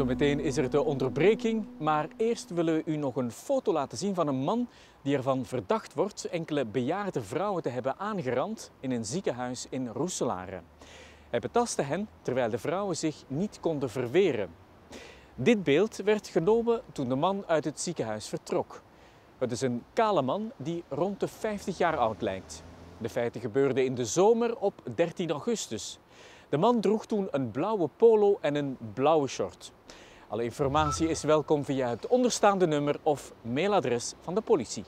Zometeen is er de onderbreking, maar eerst willen we u nog een foto laten zien van een man die ervan verdacht wordt enkele bejaarde vrouwen te hebben aangerand in een ziekenhuis in Roeselare. Hij betastte hen terwijl de vrouwen zich niet konden verweren. Dit beeld werd genomen toen de man uit het ziekenhuis vertrok. Het is een kale man die rond de 50 jaar oud lijkt. De feiten gebeurden in de zomer op 13 augustus. De man droeg toen een blauwe polo en een blauwe short. Alle informatie is welkom via het onderstaande nummer of mailadres van de politie.